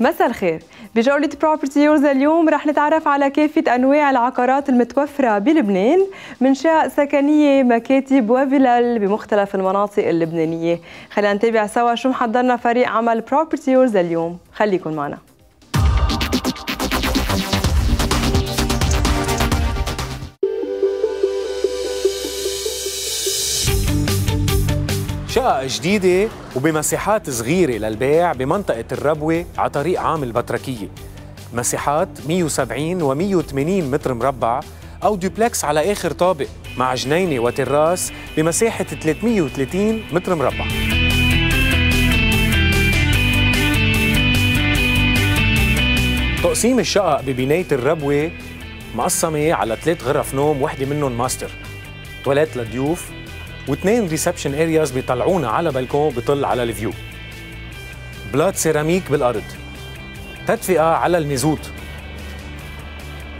مساء الخير. بجولة Property Yours اليوم رح نتعرف على كافة أنواع العقارات المتوفرة بلبنان من شقق سكنية مكاتب وفلل بمختلف المناطق اللبنانية. خلينا نتابع سوا شو محضرنا فريق عمل Property Yours اليوم. خليكن معنا. شقق جديدة وبمساحات صغيرة للبيع بمنطقة الربوة على طريق عام البطركية. مساحات 170 و 180 متر مربع أو دوبلكس على آخر طابق مع جنينة وتراس بمساحة 330 متر مربع. تقسيم الشقق ببناية الربوة مقسمة على ثلاث غرف نوم وحدة منهم ماستر. تواليت للضيوف واثنين reception areas بيطلعونا على بلكون بيطل على ال view بلاط سيراميك بالأرض. تدفئة على الميزوت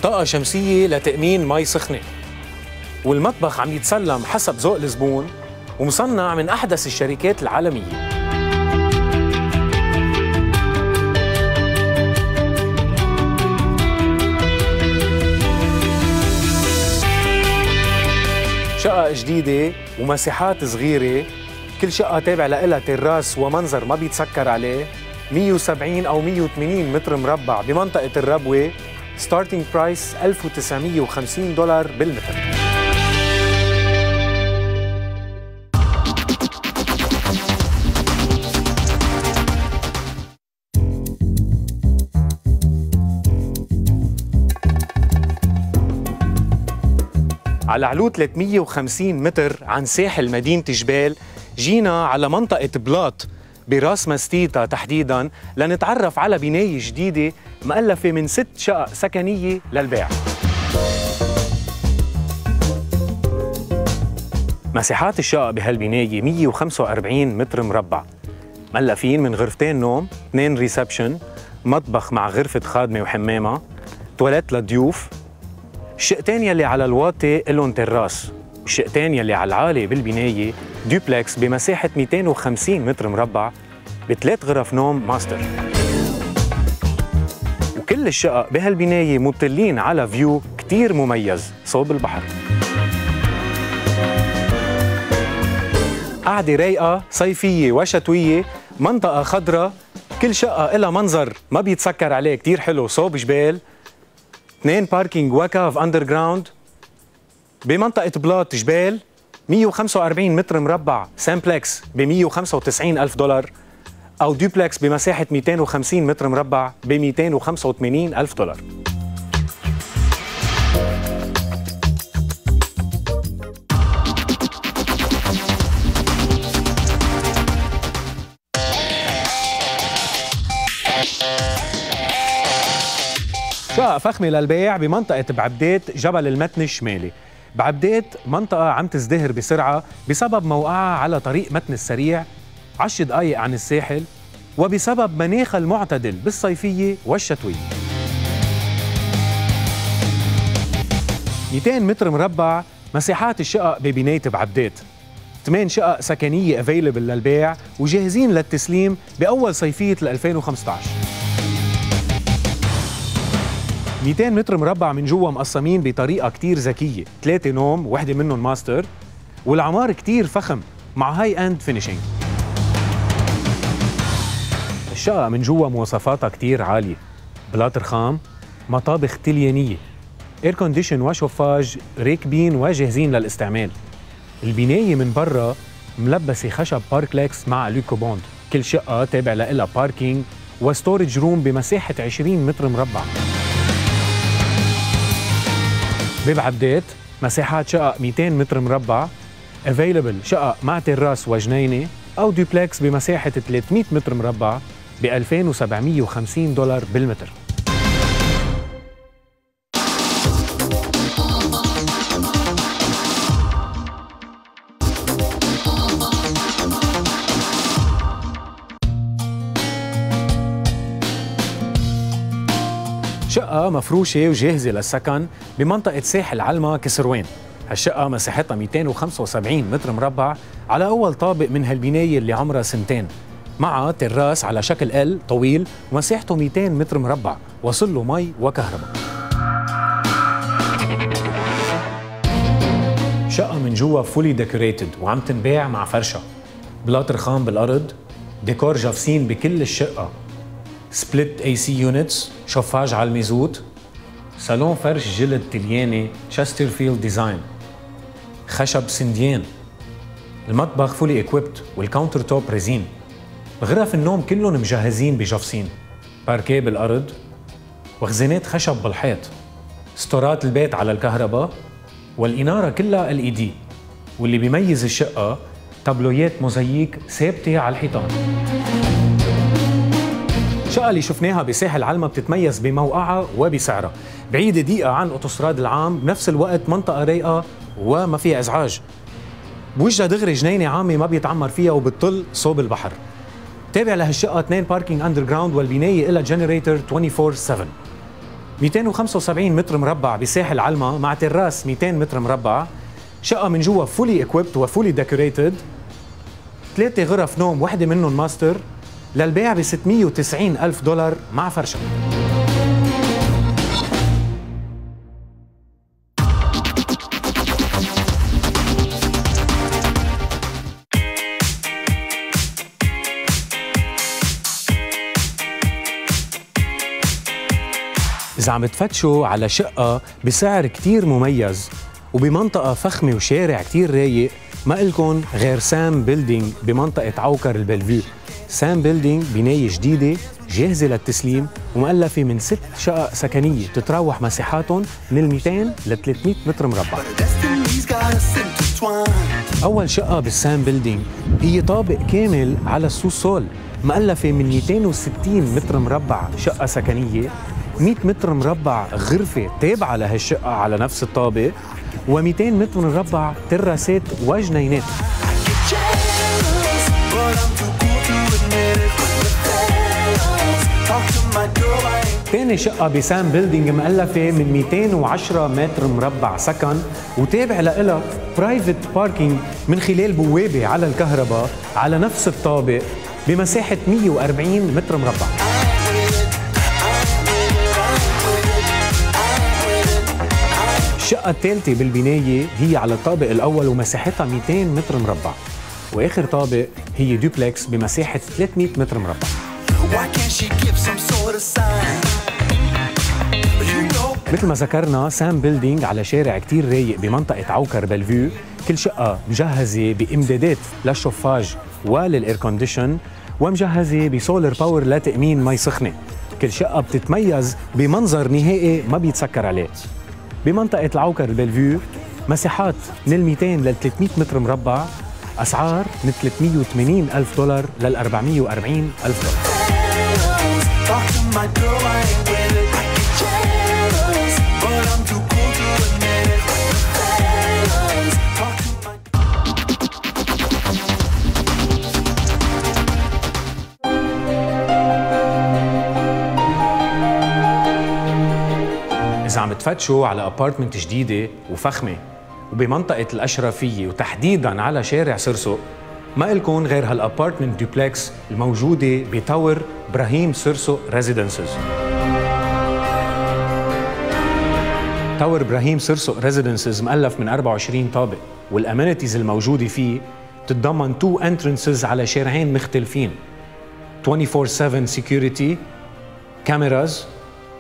طاقة شمسية لتأمين مي سخنة. والمطبخ عم يتسلم حسب ذوق الزبون ومصنع من أحدث الشركات العالمية. جديدة ومساحات صغيرة. كل شقة تابع لها تراس ومنظر ما بيتسكر عليه. 170 أو 180 متر مربع بمنطقة الربوة. starting price 1950 دولار بالمتر. على علو 350 متر عن ساحل مدينة جبيل جينا على منطقة بلاط براس مستيتا تحديدا لنتعرف على بناية جديدة مؤلفة من ست شقق سكنية للبيع. مساحات الشقق بهالبناية 145 متر مربع. مؤلفين من غرفتين نوم، اثنين reception، مطبخ مع غرفة خادمة وحمامة، تواليت للضيوف، الشقتين يلي على الواطي لهم تراس. الشقتين يلي على العالي بالبناية دوبلكس بمساحة 250 متر مربع بثلاث غرف نوم ماستر. وكل الشقق بهالبناية مطلين على view كتير مميز صوب البحر. قعدة رايقة صيفية وشتوية منطقة خضراء كل شقة لها منظر ما بيتسكر عليه كتير حلو صوب جبيل. اثنين parking و cave underground بمنطقة بلاط جبيل 145 متر مربع simplex ب 195 ألف دولار أو دوبلكس بمساحة 250 متر مربع ب 285 ألف دولار. شقق فخمة للبيع بمنطقة بعبدات جبل المتن الشمالي. بعبدات منطقة عم تزدهر بسرعة بسبب موقعها على طريق متن السريع 10 دقايق عن الساحل وبسبب مناخها المعتدل بالصيفية والشتوية. 200 متر مربع مساحات الشقق ببناية بعبدات 8 شقق سكنية افيلبل للبيع وجاهزين للتسليم بأول صيفية 2015 200 متر مربع من جوا مقسمين بطريقة كتير ذكية. ثلاثة نوم وحدة منهم ماستر. والعمار كتير فخم مع high end finishing الشقة من جوا مواصفاتها كتير عالية. بلاط رخام مطابخ تليانية. air condition وشوفاج راكبين وجاهزين للاستعمال. البناية من برا ملبسة خشب Parklex مع Alucobond كل شقة تابع لها parking و storage room بمساحة 20 متر مربع. ببعبدات مساحات شقق 200 متر مربع available شقق مع تراس وجنينة. أو دوبلكس بمساحة 300 متر مربع ب 2750 دولار بالمتر. شقة مفروشة وجاهزة للسكن بمنطقة ساحل علما كسروان هالشقة مساحتها 275 متر مربع على أول طابق من هالبناية اللي عمرها سنتين. مع تراس على شكل L طويل ومساحته 200 متر مربع. وصل له مي وكهرباء. شقة من جوا fully decorated وعم تنباع مع فرشة. بلاط رخام بالأرض ديكور جافسين بكل الشقة. split AC units شفاج على الميزوت صالون فرش جلد تلياني Chesterfield design خشب سنديان المطبخ fully equipped وال countertop resin غرف النوم كلهم مجهزين بجفصين باركيه بالأرض وخزانات خشب بالحيط. ستورات البيت على الكهرباء والإنارة كلها LED واللي بيميز الشقة تابلويات موزاييك ثابتة على الحيطان. الشقة اللي شفناها بساحل علما بتتميز بموقعها وبسعرها. بعيدة دقيقة عن أوتوستراد العام بنفس الوقت منطقة رايقة وما فيها إزعاج. بوجهها دغري جنينة عامة ما بيتعمر فيها وبتطل صوب البحر. تابع لهالشقة اثنين parking underground والبناية لها generator 24 7 275 متر مربع بساحل علما مع تراس 200 متر مربع. شقة من جوا fully equipped و fully decorated ثلاثة غرف نوم وحدة منهم ماستر للبيع ب 690 ألف دولار مع فرشة. إذا عم تفتشوا على شقة بسعر كتير مميز وبمنطقة فخمة وشارع كتير رايق ما إلكن غير Sam Building بمنطقة عوكر البلفيو. Sam Building بناية جديدة جاهزة للتسليم ومؤلفة من ست شقق سكنية تتراوح مساحاتهم من 200 ل 300 متر مربع. أول شقة بال Sam Building هي طابق كامل على ال sous-sol مؤلفة من 260 متر مربع شقة سكنية 100 متر مربع غرفة تابعة لهالشقة على نفس الطابق و200 متر مربع تراسات وجنينات. ثاني شقة ب Sam Building مؤلفة من 210 متر مربع سكن وتابع لها private parking من خلال بوابة على الكهرباء على نفس الطابق بمساحة 140 متر مربع. الشقة الثالثة بالبناية هي على الطابق الأول ومساحتها 200 متر مربع وآخر طابق هي دوبلكس بمساحة 300 متر مربع. مثل ما ذكرنا Sam Building على شارع كتير رايق بمنطقة عوكر بلفيو. كل شقة مجهزة بإمدادات للشفاج ولل air condition ومجهزة ب solar power لتأمين مي سخنة. كل شقة بتتميز بمنظر نهائي ما بيتسكر عليه. بمنطقة العوكر البلفيو مساحات من 200 ل 300 متر مربع أسعار من 380 ألف دولار لل 440 ألف دولار. تفتشوا على apartment جديدة وفخمة وبمنطقة الأشرفية وتحديداً على شارع سرسق ما إلكن غير هال apartment duplex الموجودة ب tower إبراهيم سرسق residences tower إبراهيم سرسق residences مؤلف من 24 طابق وال amenities الموجودة فيه تتضمن two entrances على شارعين مختلفين. 24/7 security cameras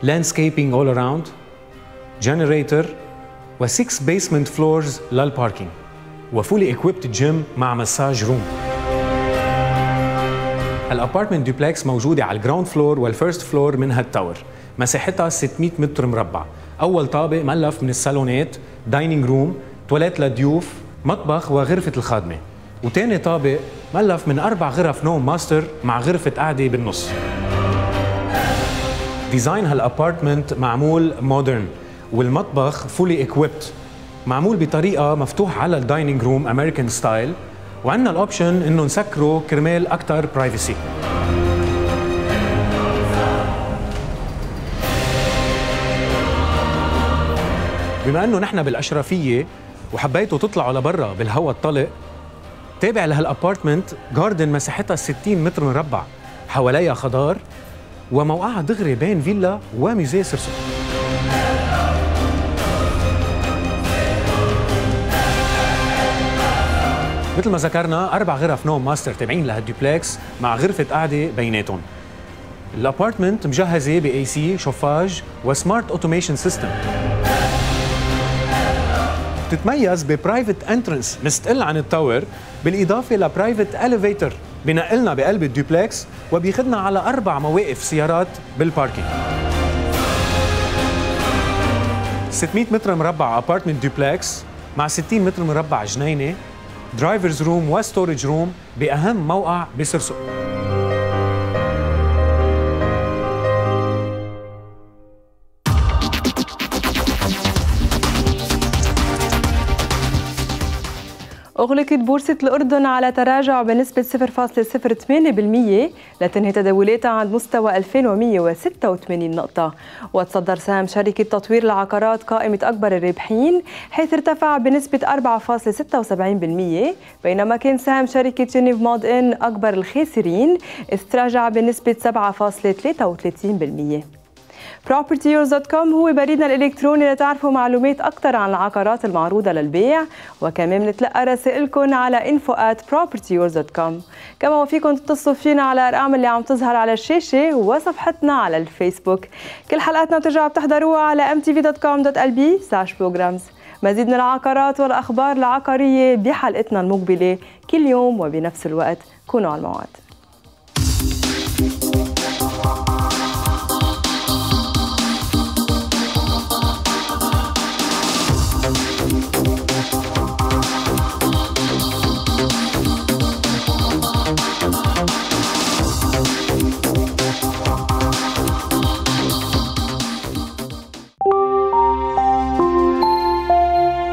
landscaping all around generator و6 basement floors لل parking و fully equipped gym مع massage room ال apartment duplex موجودة على ال ground floor وال first floor من هالتاور. مساحتها 600 متر مربع. أول طابق مألف من الصالونات dining room تواليت للضيوف مطبخ وغرفة الخادمة. وتاني طابق مألف من أربع غرف نوم ماستر مع غرفة قعدة بالنص. design هال apartment معمول modern والمطبخ fully equipped معمول بطريقة مفتوح على ال dining room American style وعندنا ال option إنه نسكره كرمال أكثر privacy بما إنه نحن بالأشرفية وحبيتوا تطلعوا لبرا بالهواء الطلق تابع لهال apartment garden مساحتها 60 متر مربع حواليها خضار وموقعها دغري بين فيلا و musée سرسق مثل ما ذكرنا أربع غرف نوم ماستر تابعين لهالدوبلكس مع غرفة قعده بيناتهم. ال apartment مجهزة باي سي شوفاج وسمارت اوتوميشن سيستم بتتميز ب private entrance مستقل عن ال tower بالإضافة ل private elevator بنقلنا بقلب الدوبلكس وبيخدنا على أربع مواقف سيارات بال parking 600 متر مربع apartment duplex مع 60 متر مربع جنينة drivers room و storage room باهم موقع بسرسق أغلقت بورصة الأردن على تراجع بنسبة 0.08% لتنهي تداولاتها عند مستوى 2186 نقطة. وتصدر سهم شركة تطوير العقارات قائمة أكبر الرابحين حيث ارتفع بنسبة 4.76% بينما كان سهم شركة جنيف مود إن أكبر الخاسرين استراجع بنسبة 7.33% propertyyours.com هو بريدنا الإلكتروني لتعرفوا معلومات أكثر عن العقارات المعروضة للبيع وكمان بنتلقى رسائلكم على info at propertyyours.com كما وفيكم تتصلوا فينا على الأرقام اللي عم تظهر على الشاشة وصفحتنا على الفيسبوك. كل حلقاتنا بترجعوا بتحضروها على mtv.com.lb programs. مزيد من العقارات والأخبار العقارية بحلقتنا المقبلة كل يوم وبنفس الوقت. كونوا على الموعد.